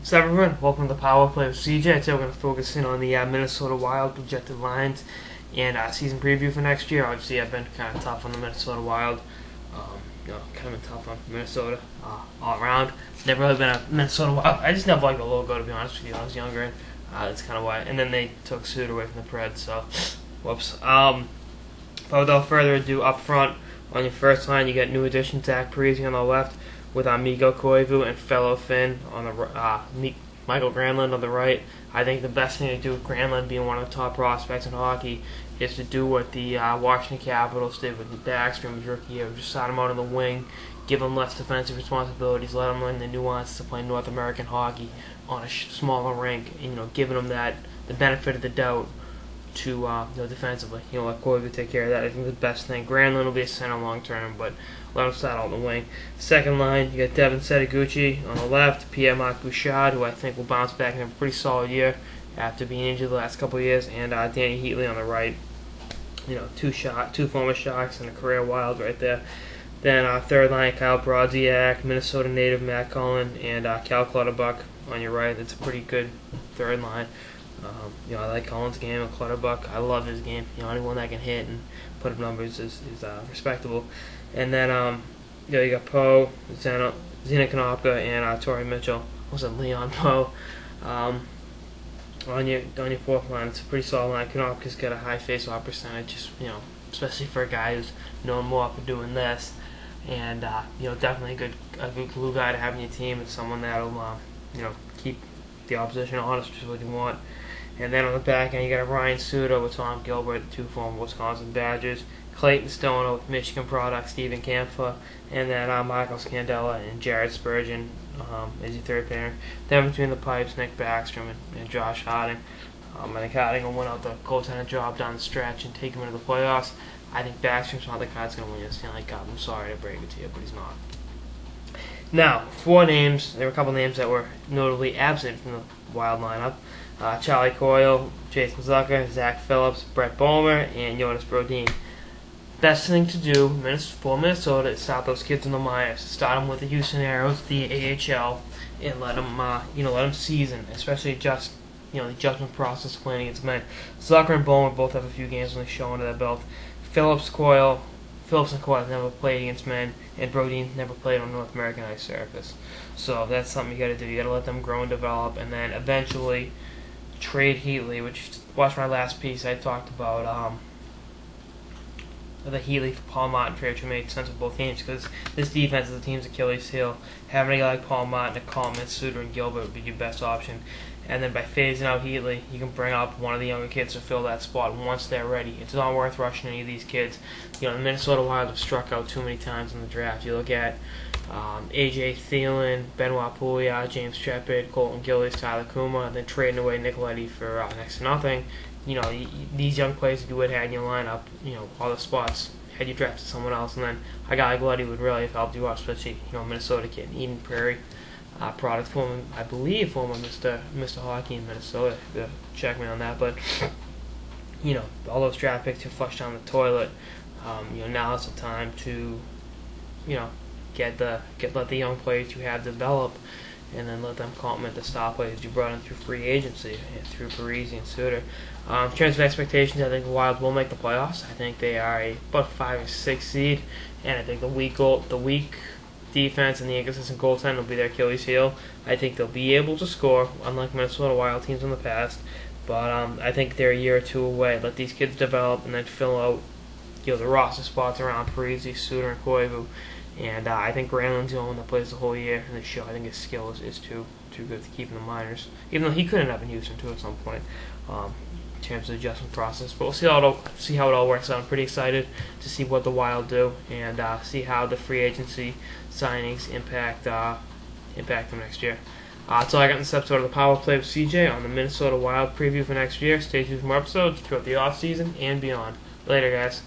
Up, everyone? Welcome to the Power Play with CJ. Today we're going to focus in on the uh, Minnesota Wild projected lines and uh, season preview for next year. Obviously, I've been kind of tough on the Minnesota Wild. Um, you know, kind of been tough on Minnesota uh, all around. Never really been a Minnesota Wild. I just never liked the logo, to be honest with you. When I was younger, and uh, that's kind of why. And then they took Suter away from the Preds, so whoops. Um, but without further ado, up front on your first line, you got new addition Zach Parise on the left with Mikko Koivu and fellow Finn on the uh, Mikael Granlund on the right. I think the best thing to do with Granlund being one of the top prospects in hockey is to do what the uh, Washington Capitals did with Backstrom his rookie year. Just sign him out on the wing, give him less defensive responsibilities, let him learn the nuances to play North American hockey on a smaller rink, and, you know, giving him that the benefit of the doubt to uh, you know defensively. You know, let Koivu take care of that. I think the best thing. Granlund will be a center long term, but start on the wing. Second line, you got Devin Setoguchi on the left, Pierre-Marc Bouchard, who I think will bounce back in a pretty solid year after being injured the last couple of years, and uh, Dany Heatley on the right. You know, two shot, two former Sharks and a career Wild right there. Then uh, third line, Kyle Brodziak, Minnesota native Matt Cullen, and uh, Cal Clutterbuck on your right. That's a pretty good third line. Um, you know, I like Cullen's game and Clutterbuck. I love his game. You know, anyone that can hit and put up numbers is, is uh, respectable. And then, um, you know, you got Poe, Zena, Zena Konopka, and uh, Torrey Mitchell. Also Leon Poe. Um, on your on your fourth line, it's a pretty solid line. Konopka's got a high face-off percentage, just you know, especially for a guy who's known more for doing this. And uh, you know, definitely a good a good glue guy to have in your team, and someone that'll uh, you know keep the opposition honest, which is what you want. And then on the back end, you got Ryan Suter with Tom Gilbert, the two former Wisconsin Badgers. Clayton Stoner with Michigan product, Stephen Kampfer, and then uh, Michael Scandella and Jared Spurgeon um, as your third pair. Then between the pipes, Nick Backstrom and, and Josh Harding. Um, I think Harding will win out the goaltender job down the stretch and take him into the playoffs. I think Backstrom's not the guy that's going to win the Stanley Cup. I'm sorry to break it to you, but he's not. Now, four names. There were a couple names that were notably absent from the Wild lineup. Uh, Charlie Coyle, Jason Zucker, Zach Phillips, Brett Bulmer, and Jonas Brodin best thing to do for Minnesota is start those kids in the minors. Start them with the Houston Aeros, the AHL, and let them, uh, you know, let them season, especially just, you know, the adjustment process playing against men. Zucker and Bulmer both have a few games when they show under their belt. Phillips, Coyle, Phillips and Coyle never played against men, and Brodin never played on North American ice surface. So that's something you got to do. You got to let them grow and develop, and then eventually trade Heatley. Which watch my last piece, I talked about. Um, the Heatley for Paul Martin trade, which made sense with both teams because this defense is the team's Achilles heel. Having a guy like Paul Martin, Coleman, Suter, and Gilbert would be your best option. And then by phasing out Heatley, you can bring up one of the younger kids to fill that spot once they're ready. It's not worth rushing any of these kids. You know, the Minnesota Wild have struck out too many times in the draft. You look at um, AJ Thelen, Benoit Pouliot, James Sheppard, Colton Gillies, Tyler Cuma, and then trading away Nick Leddy for uh, next to nothing you know, these young players you would have in your lineup, you know, all the spots, had you drafted someone else, and then a guy like Leddy would really have helped you out, especially, you know, Minnesota kid, Eden Prairie uh, product, former, I believe, former Mr. Mr. Hockey in Minnesota. check me on that, but, you know, all those draft picks you flushed down the toilet, um, you know, now is the time to, you know, get the, get, let the young players you have develop and then let them complement the star players you brought in through free agency, through Parise and Suter. Um, in terms of expectations, I think the Wild will make the playoffs. I think they are a but five or six seed, and I think the week goal, the weak defense and the inconsistent goaltending will be their Achilles heel. I think they'll be able to score, unlike Minnesota Wild teams in the past. But um, I think they're a year or two away. Let these kids develop and then fill out, you know, the roster spots around Parise, Suter, and Koivu. And uh, I think Granlund's the only one that plays the whole year in the show. I think his skill is, is too too good to keep in the minors, even though he could end up in Houston too at some point. Um, in terms of adjustment process, but we'll see how it all, see how it all works out. I'm pretty excited to see what the Wild do and uh, see how the free agency signings impact uh, impact them next year. Uh, that's all I got in this episode of the Power Play with CJ on the Minnesota Wild preview for next year. Stay tuned for more episodes throughout the off season and beyond. Later, guys.